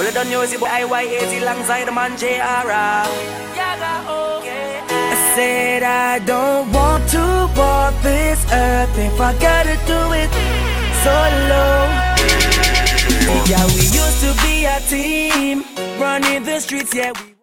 Well, I don't know Iyaz alongside the man JR. said I don't want to walk this earth if I gotta do it solo. Yeah, we used to be a team, running the streets, yeah. We